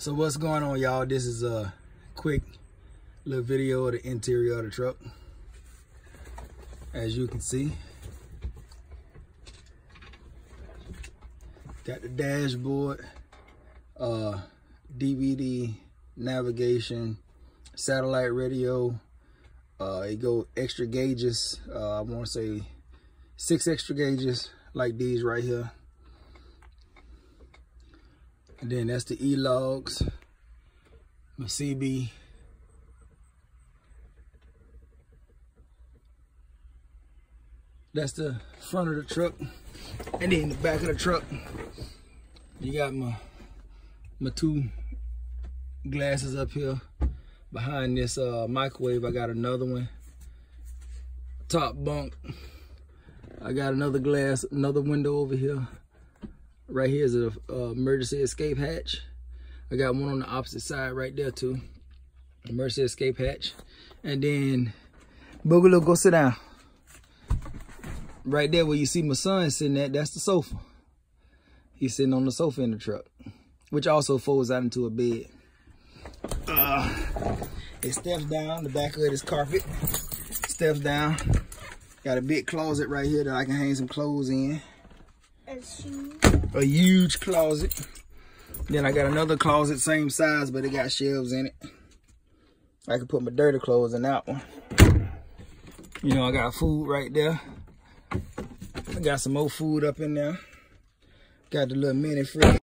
So what's going on y'all? This is a quick little video of the interior of the truck. As you can see, got the dashboard, uh, DVD navigation, satellite radio, uh, it go extra gauges, uh, I want to say six extra gauges like these right here. And then that's the E-logs, my CB. That's the front of the truck. And then the back of the truck, you got my my two glasses up here. Behind this uh, microwave, I got another one. Top bunk. I got another glass, another window over here. Right here is a uh, emergency escape hatch. I got one on the opposite side right there too. Emergency escape hatch. And then, Boogaloo, go sit down. Right there where you see my son sitting at, that's the sofa. He's sitting on the sofa in the truck, which also folds out into a bed. Uh, it steps down, the back of it is carpet. Steps down. Got a big closet right here that I can hang some clothes in. A huge closet. Then I got another closet, same size, but it got shelves in it. I can put my dirty clothes in that one. You know, I got food right there. I got some more food up in there. Got the little mini fridge.